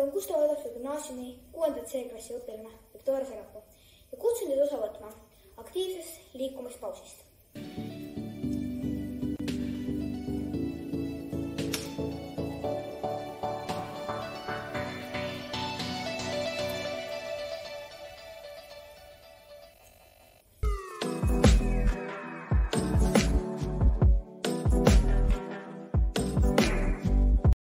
Languste Vabaduse gümnaasiumi kuuenda C-klassi õpilane Viktoria Sarapuu ja kutsun teid osa võtma aktiivsest liikumispausist.